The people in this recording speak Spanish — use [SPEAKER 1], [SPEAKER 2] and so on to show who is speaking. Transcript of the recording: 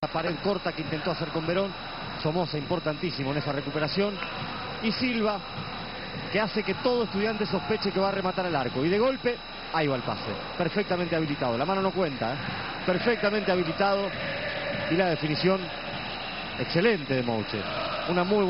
[SPEAKER 1] La pared corta que intentó hacer con Verón. Somoza importantísimo en esa recuperación. Y Silva, que hace que todo estudiante sospeche que va a rematar el arco. Y de golpe, ahí va el pase. Perfectamente habilitado. La mano no cuenta. ¿eh? Perfectamente habilitado. Y la definición excelente de Mouche. Una muy buena...